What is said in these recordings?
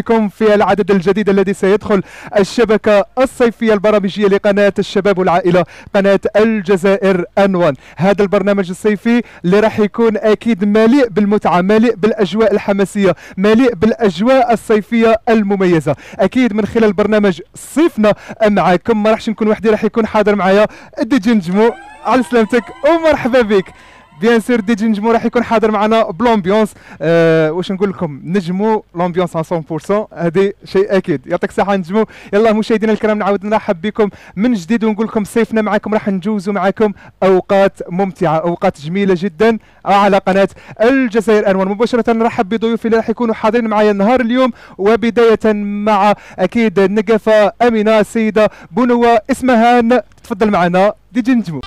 بكم في العدد الجديد الذي سيدخل الشبكة الصيفية البرامجية لقناة الشباب والعائلة قناة الجزائر N1 هذا البرنامج الصيفي اللي راح يكون أكيد مليء بالمتعة مليء بالأجواء الحماسية مليء بالأجواء الصيفية المميزة. أكيد من خلال برنامج صيفنا معكم ما راحش نكون وحدي راح يكون حاضر معايا الدي نجمو. على سلامتك ومرحبا بك. bien sûr DJ نجمو راح يكون حاضر معنا pour l'ambiance أه واش نقول لكم؟ نجمو لومبيونس 100% هذه شيء أكيد. يعطيك الصحة نجمو. يلا مشاهدينا الكرام نعاود نرحب بكم من جديد ونقول لكم صيفنا معكم راح نجوزوا معكم أوقات ممتعة أوقات جميلة جدا. على قناة الجزائر أنوار. مباشرة نرحب بضيوفي اللي راح يكونوا حاضرين معايا النهار اليوم. وبداية مع أكيد النقفه أمينة السيدة بنوة إسمهان. تفضل معنا دي جي نجمو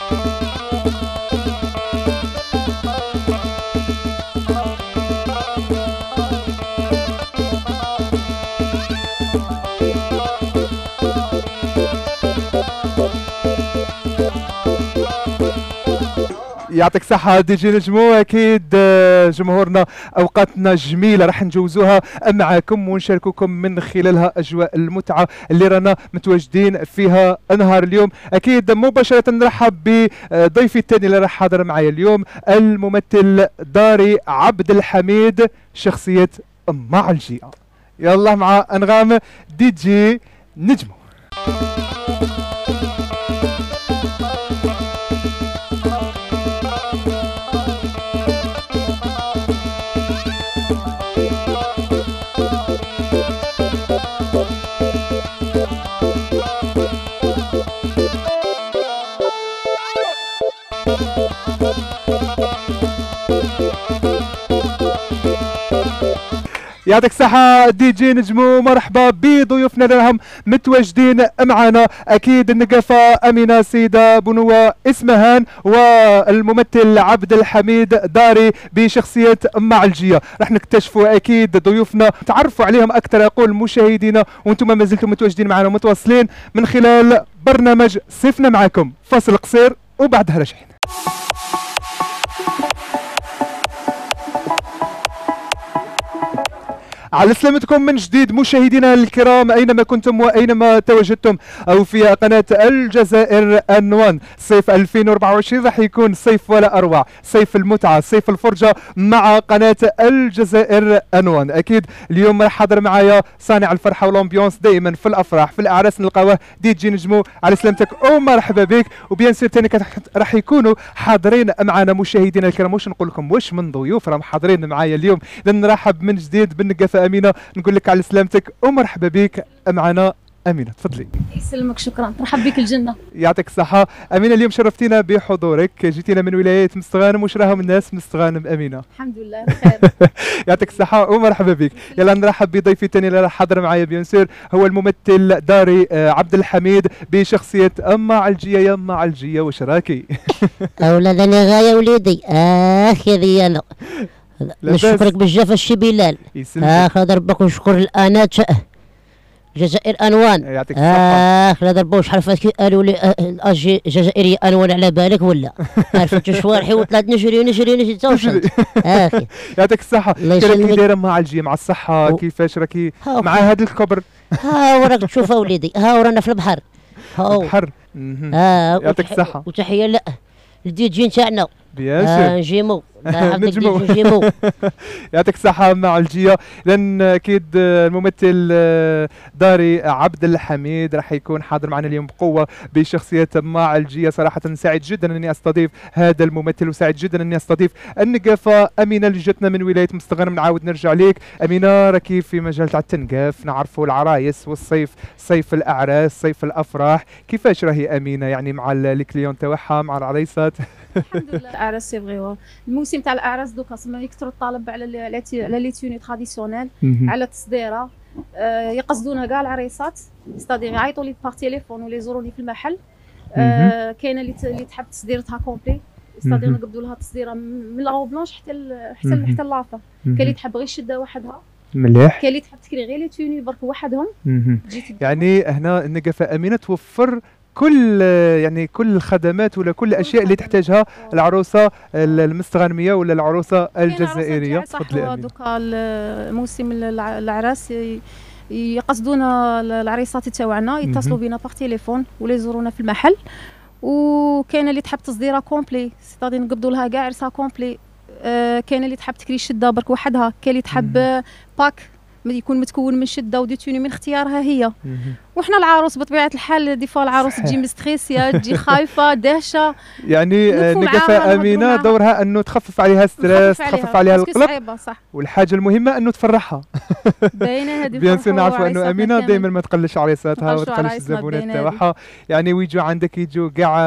يعطيك الصحة دي جي نجمو أكيد آه، جمهورنا أوقاتنا جميلة راح نجوزوها معكم ونشاركوكم من خلالها أجواء المتعة اللي رانا متواجدين فيها نهار اليوم. أكيد مباشرة نرحب بضيفي الثاني اللي راح حاضر معي اليوم الممثل داري عبد الحميد شخصية مع الجيئة يلا مع أنغام دي جي نجمو. يعطيك الصحة دي جي نجمو مرحبا بضيوفنا اللي راهم متواجدين معنا. أكيد النقافة أمينة سيدة بنوة إسمهان والممثل عبد الحميد داري بشخصية معلجية. راح نكتشفوا أكيد ضيوفنا تعرفوا عليهم أكثر أقول مشاهدينا وأنتم ما زلتم متواجدين معنا ومتواصلين من خلال برنامج صفنا معكم. فاصل قصير وبعدها راجعين على سلامتكم من جديد مشاهدينا الكرام أينما كنتم وأينما تواجدتم. أو في قناة الجزائر أنوان. صيف 2024 راح يكون صيف ولا أروع. صيف المتعة صيف الفرجة مع قناة الجزائر أنوان. أكيد اليوم راح حاضر معايا صانع الفرحة والأمبيونس دائما في الأفراح في الأعراس نلقاوه دي جي نجمو على سلامتك ومرحبا بك. وبيان سير ثاني راح يكونوا حاضرين معنا مشاهدينا الكرام. واش نقول لكم؟ واش من ضيوف راهم حاضرين معايا اليوم؟ نرحب من جديد بالنقافه أمينة. نقول لك على سلامتك ومرحبا بك. معنا أمينة. تفضلي. يسلمك شكرا. مرحب بك الجنة. يعطيك الصحة. أمينة اليوم شرفتينا بحضورك. جيتينا من ولاية مستغانم وش راهم الناس مستغانم. أمينة. الحمد لله بخير. يعطيك الصحة ومرحبا بك. يلا نرحب بضيفي الثاني اللي راح حاضر معايا بيان سير هو الممثل داري آه، عبد الحميد بشخصية أما علجية يا اما علجية وش راكي أولاد أنا غاية وليدي. اخ يا أنا. نشكرك بزاف الشي بلال. اخ هذا ربك ونشكر الانات جزائر أنوان. يعطيك الصحة. اخ هذا ربك شحال فات قالوا لي أجي جزائري أنوان على بالك ولا؟ عرفت شوارحي وطلعت نجري نجري نجري تا وصلت أخي. يعطيك الصحة. كيف دايرة مع الجي مع الصحة. كيفاش راكي مع هذا الكبر؟ ها وراك تشوف اوليدي ها ورانا في البحر. البحر. يعطيك الصحة. وتحية لا الدي جي نتاعنا. bien sûr آه جيمو نجمو. يعطيك الصحة مع الجية. لأن أكيد الممثل آه، داري عبد الحميد راح يكون حاضر معنا اليوم بقوة بشخصية مع الجية. صراحة سعيد جدا أني أستضيف هذا الممثل وسعيد جدا أني أستضيف النقافة. أمينة اللي جاتنا من ولاية مستغانم نعاود نرجع ليك. أمينة راكي في مجال تاع التنقاف. نعرفوا العرايس والصيف صيف الأعراس صيف الأفراح. كيفاش راهي أمينة يعني مع ال clients تاعها مع العريسات؟ الحمد لله. الأعراس c'est الموسم تاع الأعراس دوكا تسما يكثر الطلب على على les tenues traditionnelles على التصديره آه يقصدونها كاع العريسات c'est-à-dire يعيطوا لي par téléphone ولا يزوروني في المحل. آه كاينة اللي اللي تحب تصديرتها complet. c'est-à-dire نقبضوا لها تصديرة من la robe blanche حتى حتى حتى اللافة. كاين اللي تحب غير الشدة وحدها. مليح. كاين اللي تحب تكري غير les tenues برك وحدهم. يعني هنا النقافة أمينة توفر كل يعني كل الخدمات ولا كل الأشياء اللي تحتاجها العروسة المستغانميه ولا العروسة الجزائرية. تفضلي دوكا موسم العراس يقصدون العريسات تاعنا يتصلوا بنا par téléphone ولا يزورونا في المحل. وكاينه اللي تحب تصديرها complet c'est-à-dire نقبضوا لها كاع عرسها complet. آه كاينة اللي تحب تكري شدة برك وحدها. كاين اللي تحب pack يكون متكون من شدة و des tenues من اختيارها هي. وحنا العروس بطبيعة الحال des fois العروس تجي مستريسية تجي خايفة دهشة. يعني نقفة امينه دورها أنه تخفف عليها stress تخفف عليها القلق. والحاجة المهمة أنه تفرحها. باينه هذه bien sûr نعرفوا أنه امينه دائما ما تقلش عريساتها وما تقلش الزبونات تاعها يعني ويجوا عندك يجوا كاع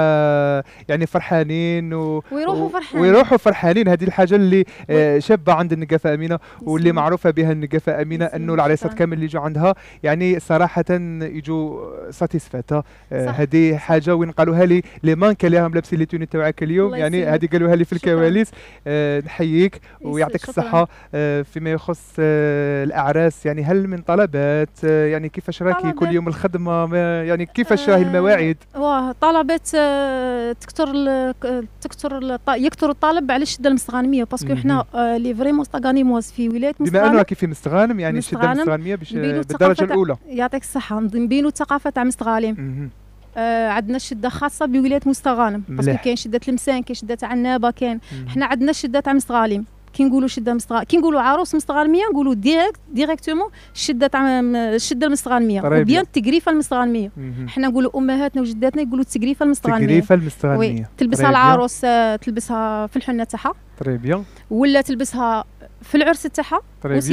يعني فرحانين و... ويروحوا فرحانين. ويروحوا فرحانين. هذه الحاجة اللي آه، شابة عند النقافة امينه واللي معروفة بها النقافة امينه أنه العريسات كامل اللي يجوا عندها. يعني صراحة يجوا satisfaites آه، هذه حاجة وين قالوها لي les mannequins اللي راهم لابسين les tenues تاعك اليوم. يعني هذه قالوها لي في الكواليس. آه نحييك ويعطيك الصحة. آه فيما يخص الأعراس يعني هل من طلبات؟ يعني كيفاش راكي كل يوم الخدمة؟ يعني كيفاش راهي المواعيد؟ واه طلبات تكثر تكثر يكثر الطلب على الشده المستغانميه parce que حنا لي فريمون ستاغانيموز في ولاية مستغانم. بما انه كيف مستغانم. يعني الشده المستغانميه بالدرجة الأولى. يعطيك الصحة نبينوا الثقافة تاع مستغالين آه عندنا شدة خاصة بولاية مستغانم باسكو كاين شدة المسان كاين شدة عنابه كاين. حنا عندنا الشده تاع مستغالين كي نقولوا شدة مستغال كي نقولوا عروس مستغالميه نقولوا ديريكت ديريكتومون الشده تاع الشده المستغالميه وبيان التقريفه المستغالميه حنا نقولوا أمهاتنا وجداتنا يقولوا التقريفه المستغالميه التقريفه المستغالميه تلبسها العروس آه، تلبسها في الحنة تاعها. تري بيان ولا تلبسها في العرس تاعها.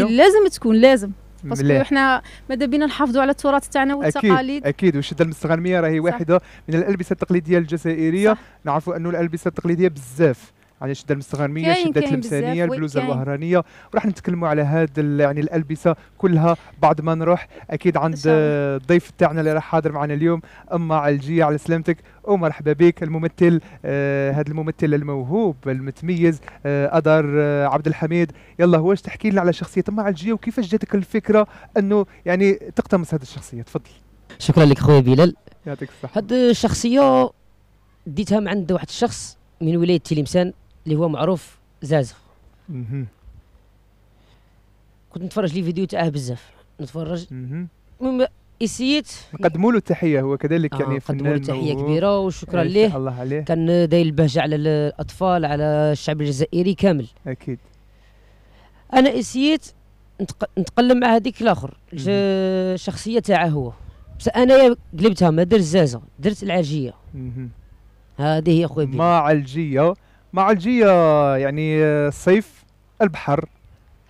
لازم تكون لازم. باسكو إحنا ماذا بينا نحافظوا على التراث تاعنا والتقاليد. أكيد أكيد والشدة المستغرميه راهي واحدة من الألبسة التقليدية الجزائرية. نعرفوا أنه الألبسة التقليدية بزاف. يعني الشدة المستغرميه الشدة التلمسانية البلوزة الوهرانية. وراح نتكلموا على هذا يعني الألبسة كلها بعد ما نروح. أكيد عند الضيف تاعنا اللي راح حاضر معنا اليوم أما علجية على سلامتك ومرحبا بك الممثل آه هذا الممثل الموهوب المتميز آه ادر آه عبد الحميد. يلا هو واش تحكي لنا على شخصيه اما علجية وكيفاش جاتك الفكرة أنه يعني تقتمص هذه الشخصية؟ تفضل. شكرا لك خويا بلال. يعطيك الصحة. هذه الشخصية ديتها من عند واحد الشخص من ولاية تلمسان. اللي هو معروف زازا كنت نتفرج لي فيديو تاعه بزاف. نتفرج. المهم اسيت نقدموا له التحية هو كذلك آه يعني نقدموا له تحية كبيرة وشكرا ليه. الله عليه. كان داير البهجه على الأطفال على الشعب الجزائري كامل. أكيد. أنا اسيت نتقلم مع هذيك الآخر. الشخصيه تاعه هو. بس أنا قلبتها ما درت زازه درت العرجية. هذه هي أخويا ما علجيه معالجيه يعني الصيف البحر.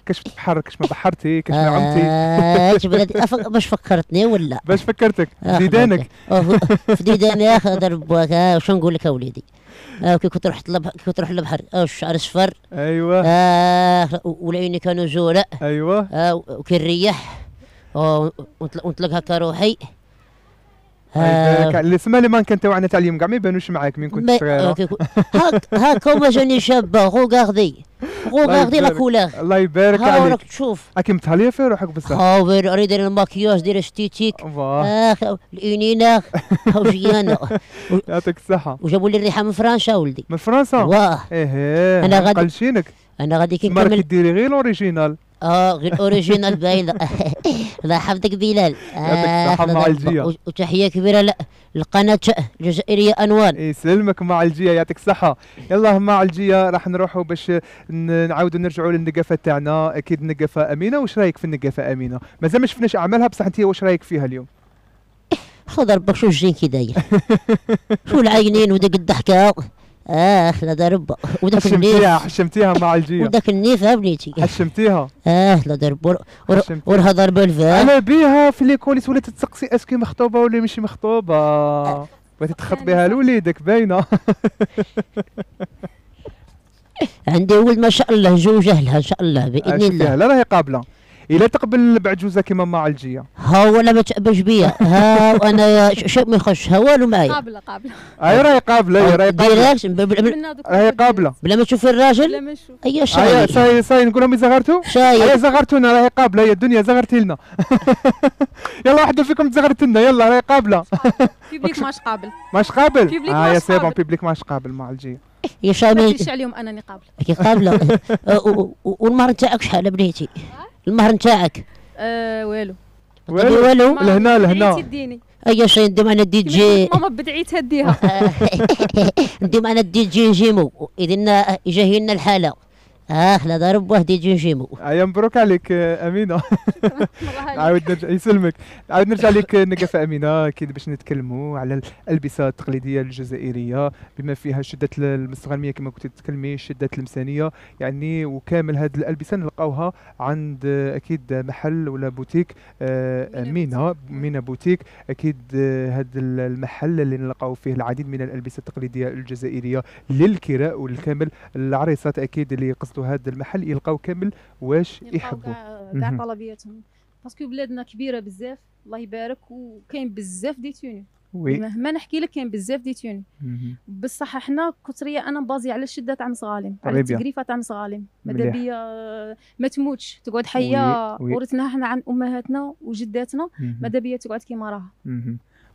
كاش البحر ما بحرتي؟ ما عمتي؟ آه باش فكرتني ولا؟ باش فكرتك. ديدانك في ديداني يا أخي ضربوك وش نقول لك اوليدي آه كي كنت رحت لبحر كي كنت رحت للبحر. آه الشعر أصفر. أيوه. آه والعيني كانوا زولاء أيوه. آه وكي الريح ونطلق هكا روحي آه. الاسم اللي ما كان تاعنا تعليم كاع ما يبانوش معاك من كنت صغيرة. هاك هاك هما جوني شابه غوغاردي غوغاردي لا كولور الله يبارك عليك. راك تشوف. راك متهليه في روحك بصح. ها وين أريد الماكياج ديال ستيتيك آخ الانينا وجيانا يعطيك الصحة. وجابوا لي الريحة من فرنسا ولدي. من فرنسا؟ واه. إيه أنا غادي قلشينك. أنا غادي كي نكمل ديري غير الأوريجينال. آه غير اوريجينال باينه الله يحفظك بلال. آه وتحية كبيرة للقناة الجزائريه انوان يسلمك مع الجيه يعطيك الصحه يلا مع الجيه راح نروحوا باش نعاودوا نرجعوا للنقافة تاعنا. أكيد النقافه أمينة. واش رأيك في النقافة أمينة؟ مازال ما شفناش أعمالها بصح أنت واش رأيك فيها اليوم؟ خذ ربك شو الجين كي داير. شو العينين وداك الضحكة؟ اخ لا ربا وداك حشمتيها حشمتيها مع الجيه وداك النيف بنيتي حشمتيها. آه لا ضرب ورها ضرب الفا. أنا بيها في ليكوليس ولات تسقسي أسكي مخطوبة ولا ماشي مخطوبة. بغيتي تخطبيها لوليدك باينة. عندي ولد ما شاء الله زوجه لها إن شاء الله بإذن الله. لا راهي قابلة. الا تقبل بعجوزه كيما مع الجية. ها ولا ما تأبش بيا. ها وأنا شو ما يخش. ها والو معايا. قابلة قابلة. أي راهي قابلة راهي قابلة. راهي قابلة. بلا ما تشوفي الراجل؟ بلا ما نشوف أي شاي أي صاي صاي نقول لهم زغرتو شاي أي زغرتونا راهي قابلة. يا الدنيا زغرتي لنا. يلا واحدة فيكم تزغرت لنا. يلا راهي قابلة. بيبليك ماش قابل. ماش قابل؟ بيبليك آه يا سي بون. بيبليك ماش قابل مع الجي يا ما شامي تفيش عليهم انني قابل كي قابلة. أه، و- و- والمهر نتاعك شحال بنيتي؟ المهر نتاعك. آه والو. والو؟ والو ما لهنا لهنا اي شي ندي معنا دي كيما جي ماما بدعيت هديها. ندي معنا دي جي نجيمو. اذا جاي لنا الحالة. آه لا ضرب واحد يجي نجيمو يا مبروك عليك آه، أمينة. عاود نرجع يسلمك. عاود نرجع لك نقفة أمينة. أكيد باش نتكلموا على الألبسة التقليدية الجزائرية بما فيها شدة المستغانمية كما كنت تتكلمي شدة التلمسانية. يعني وكامل هذه الألبسة نلقاوها عند آه، أكيد محل ولا بوتيك آه، مينا بوتيك. أكيد آه، هذا المحل اللي نلقاو فيه العديد من الألبسة التقليدية الجزائرية للكراء والكامل. العريسات أكيد اللي قصدوا هذا المحل يلقاو كامل واش يحبوا كاع. طلبياتهم parce que بلادنا كبيرة بزاف الله يبارك وكاين بزاف des tenues وي مهما نحكي لك كاين بزاف دي توني. بصح حنا كتريه أنا مبازي على الشدة تاع مصغالم على. التقريفه تاع مصغالم ماذا. بيا ما تموتش تقعد حيه. ورثناها حنا عن أمهاتنا وجداتنا. ماذا بيا تقعد كيما راها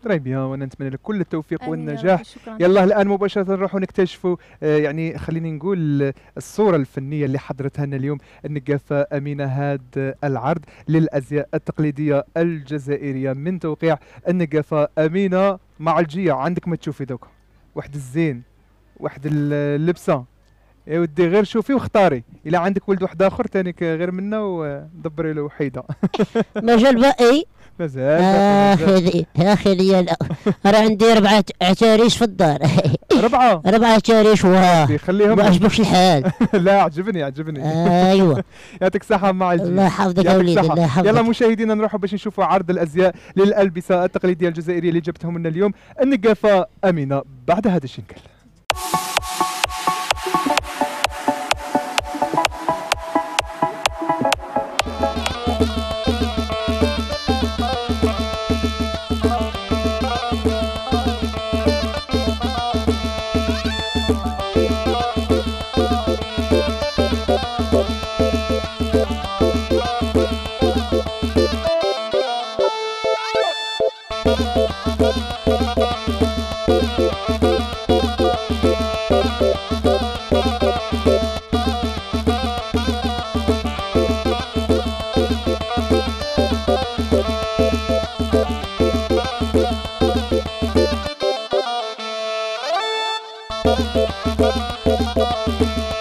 طيب بيان وأنا نتمنى لك كل التوفيق والنجاح. يلا الآن مباشرة نروحوا نكتشفوا آه، يعني خليني نقول الصورة الفنية اللي حضرتها لنا اليوم النقافه أمينة هاد العرض للأزياء التقليدية الجزائرية. من توقيع النقافه أمينة مع الجيه عندك ما تشوفي دوك واحد الزين واحد ال- اللبسة. يا ودي غير شوفي واختاري. إلا عندك ولد واحد آخر تانيك غير منه ودبري له وحيدة. مجال باقي؟ مازال آه مازال. خذي يا خذي لا. راه عندي ربعة عتاريش في الدار. ربعة؟ ربعة عتاريش واه. يخليهم ما عجبكش الحال. لا عجبني عجبني. أيوه. يعطيك الصحة مع الجيل الله يحفظك يا وليدي. الله يلا يحفظك مشاهدينا نروحوا باش نشوفوا عرض الأزياء للألبسة التقليدية الجزائرية اللي جبتهم لنا اليوم. النقافة أمينة بعد هذا الشنكل. どっち?